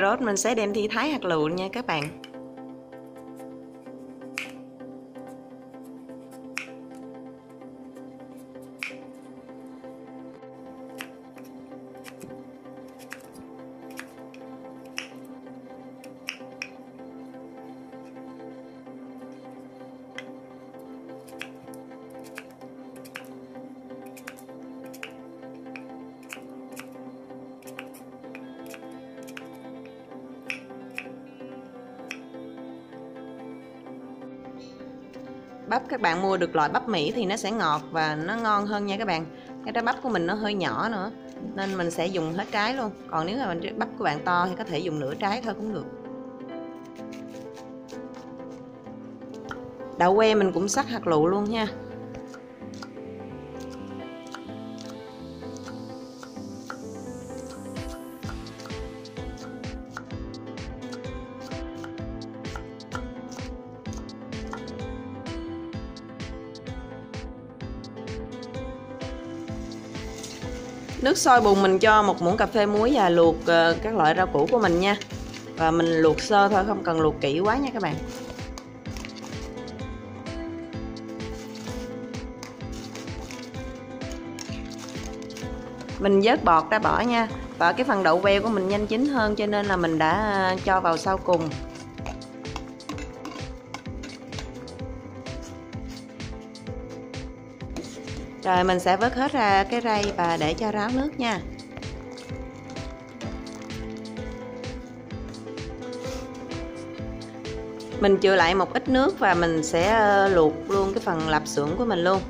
cà rốt mình sẽ đem thi thái hạt lựu nha các bạn. Bắp, các bạn mua được loại bắp Mỹ thì nó sẽ ngọt và nó ngon hơn nha các bạn. Cái trái bắp của mình nó hơi nhỏ nữa, nên mình sẽ dùng hết trái luôn. Còn nếu mà bắp của bạn to thì có thể dùng nửa trái thôi cũng được. Đậu que mình cũng sắc hạt lựu luôn nha. Nước sôi bùng mình cho một muỗng cà phê muối và luộc ờ, các loại rau củ của mình nha. Và mình luộc sơ thôi, không cần luộc kỹ quá nha các bạn. Mình vớt bọt ra bỏ nha. Và cái phần đậu veo của mình nhanh chín hơn, cho nên là mình đã ờ, cho vào sau cùng. Rồi mình sẽ vớt hết ra cái rây và để cho ráo nước nha. Mình chừa lại một ít nước và mình sẽ ờ, luộc luôn cái phần lạp xưởng của mình luôn.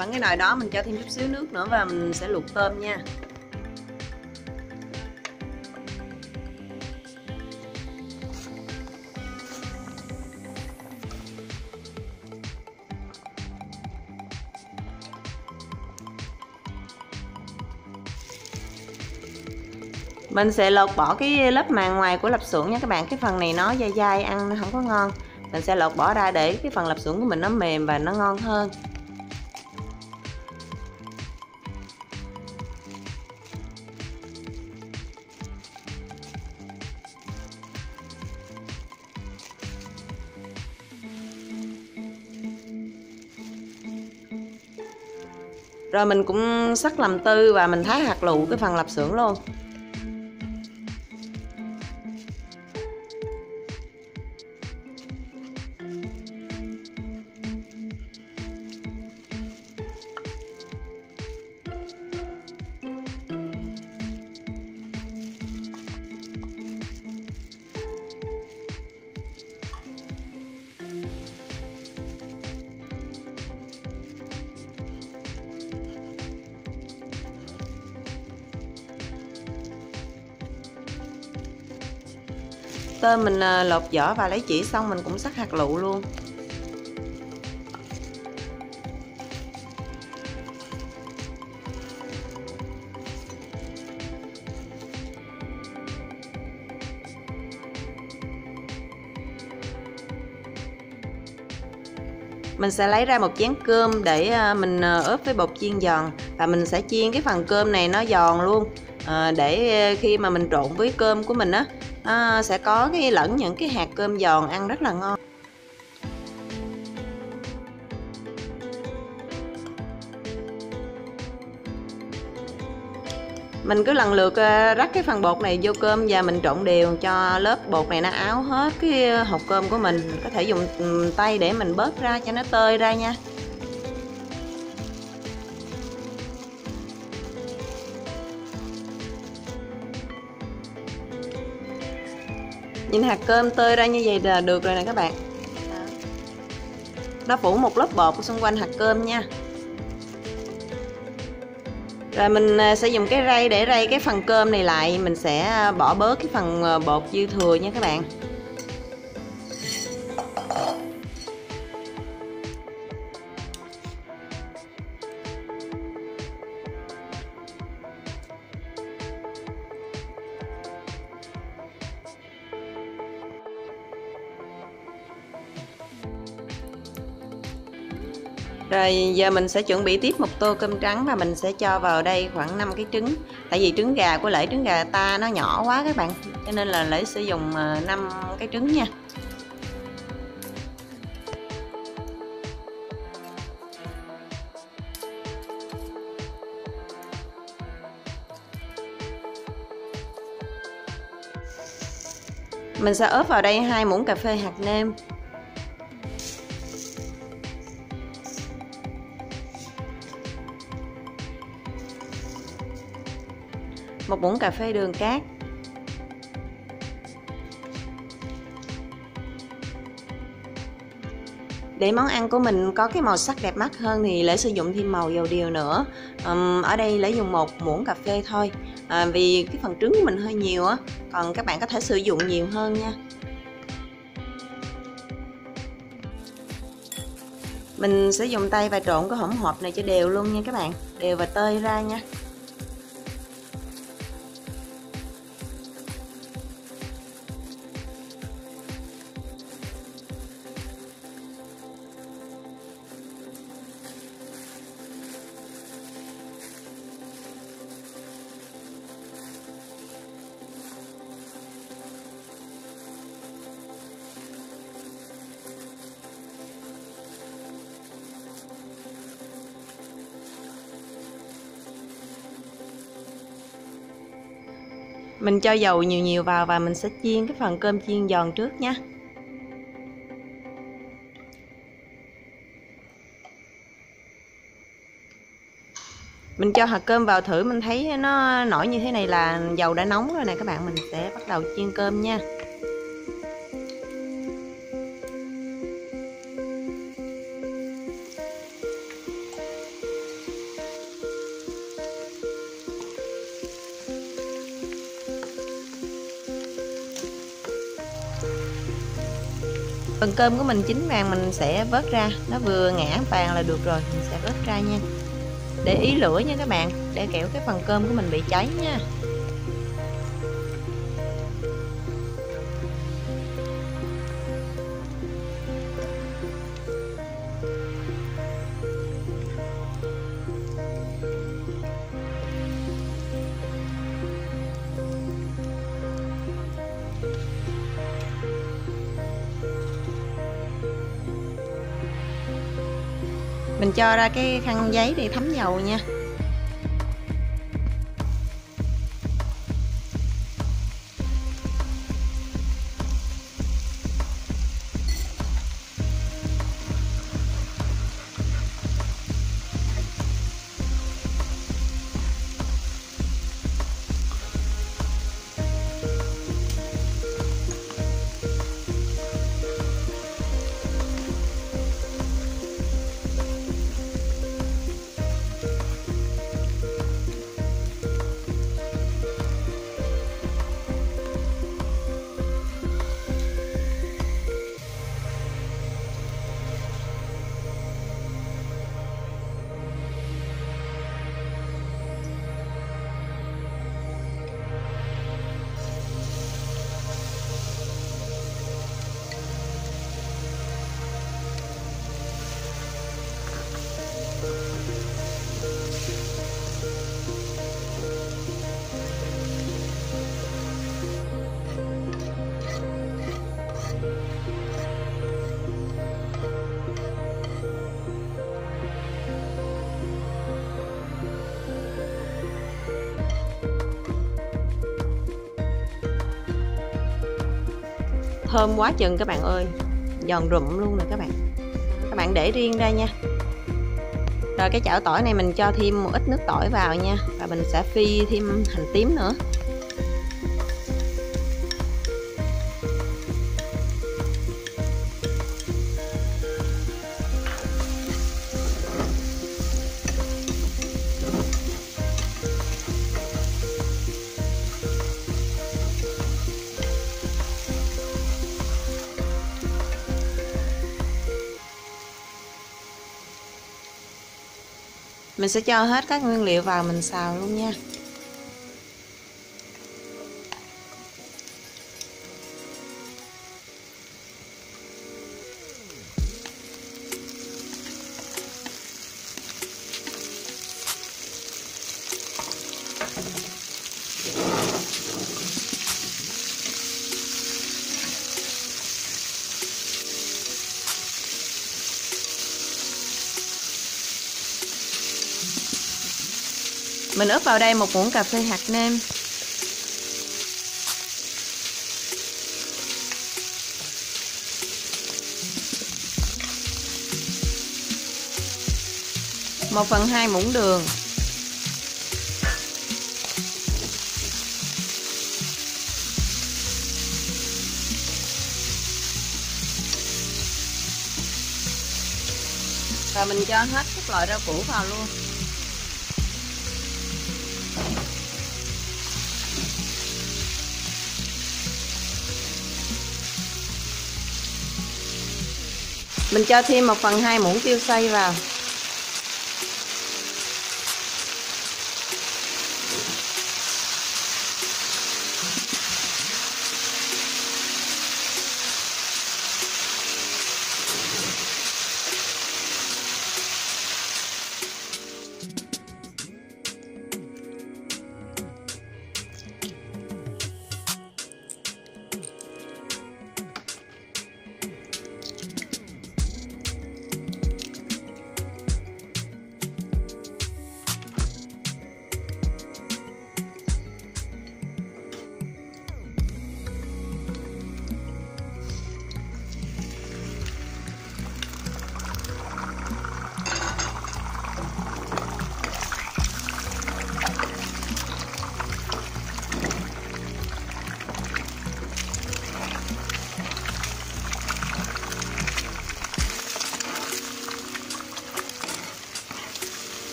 Bằng cái nồi đó mình cho thêm chút xíu nước nữa và mình sẽ luộc tôm nha. Mình sẽ lột bỏ cái lớp màng ngoài của lạp xưởng nha các bạn. Cái phần này nó dai dai, ăn nó không có ngon. Mình sẽ lột bỏ ra để cái phần lạp xưởng của mình nó mềm và nó ngon hơn. Rồi mình cũng sắc làm tư và mình thái hạt lựu cái phần lạp xưởng luôn. Tôm mình ờ, lột vỏ và lấy chỉ xong mình cũng sắc hạt lựu luôn. Mình sẽ lấy ra một chén cơm để ờ, mình ờ, ướp với bột chiên giòn và mình sẽ chiên cái phần cơm này nó giòn luôn. Để khi mà mình trộn với cơm của mình á à, sẽ có cái lẫn những cái hạt cơm giòn ăn rất là ngon. Mình cứ lần lượt à, rắc cái phần bột này vô cơm và mình trộn đều cho lớp bột này nó áo hết cái hộp cơm của mình. Có thể dùng tay để mình bớt ra cho nó tơi ra nha. Nhìn hạt cơm tơi ra như vậy là được rồi nè các bạn. Nó phủ một lớp bột xung quanh hạt cơm nha. Rồi mình à, sẽ dùng cái rây để rây cái phần cơm này lại. Mình sẽ à, bỏ bớt cái phần à, bột dư thừa nha các bạn. Rồi giờ mình sẽ chuẩn bị tiếp một tô cơm trắng và mình sẽ cho vào đây khoảng 5 cái trứng. Tại vì trứng gà của Lễ trứng gà ta nó nhỏ quá các bạn, Cho nên là Lễ sẽ dùng 5 ờ, cái trứng nha. Mình sẽ ướp vào đây hai muỗng cà phê hạt nêm. Một muỗng cà phê đường cát. Để món ăn của mình có cái màu sắc đẹp mắt hơn thì lễ sử dụng thêm màu dầu điều nữa. Um, ở đây lễ dùng một muỗng cà phê thôi. À, vì cái phần trứng của mình hơi nhiều á còn các bạn có thể sử dụng nhiều hơn nha. Mình sẽ dùng tay và trộn cái hỗn hợp này cho đều luôn nha các bạn. Đều và tơi ra nha. Mình cho dầu nhiều nhiều vào và mình sẽ chiên cái phần cơm chiên giòn trước nha. Mình cho hạt cơm vào thử, mình thấy nó nổi như thế này là dầu đã nóng rồi nè, các bạn. Mình sẽ bắt đầu chiên cơm nha. Phần cơm của mình chín vàng mình sẽ vớt ra. Nó vừa ngã vàng là được rồi, mình sẽ vớt ra nha. Để ý lửa nha các bạn, để kẻo cái phần cơm của mình bị cháy nha. Mình cho ra cái khăn giấy để thấm dầu nha. Thơm quá chừng các bạn ơi. Giòn rụm luôn nè các bạn. Các bạn để riêng ra nha. Rồi cái chảo tỏi này mình cho thêm một ít nước tỏi vào nha. Và mình sẽ phi thêm hành tím nữa. Mình sẽ cho hết các nguyên liệu vào mình xào luôn nha. Mình ướp vào đây một muỗng cà phê hạt nêm. Một phần hai muỗng đường. Và mình cho hết các loại rau củ vào luôn. Mình cho thêm một phần hai muỗng tiêu xay vào.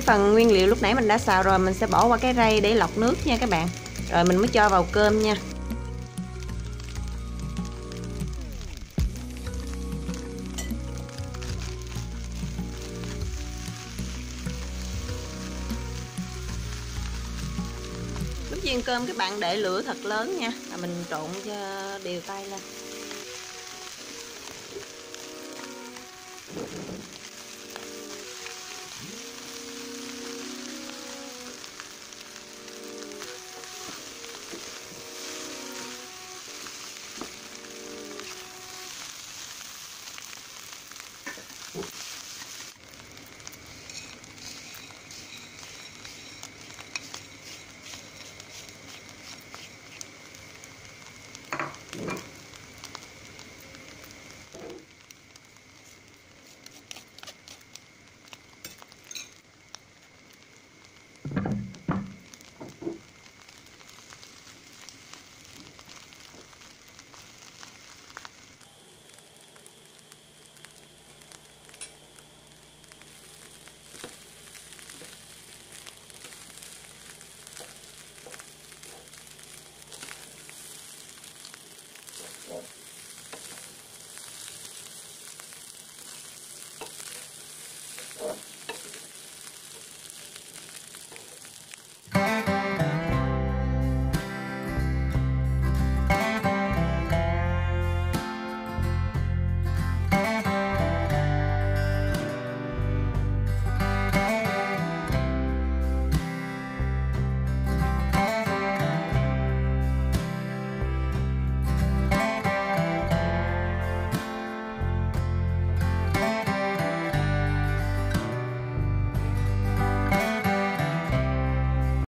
Cái phần nguyên liệu lúc nãy mình đã xào rồi, mình sẽ bỏ qua cái rây để lọc nước nha các bạn. Rồi mình mới cho vào cơm nha. Lúc chiên cơm các bạn để lửa thật lớn nha. Là mình trộn cho đều tay lên.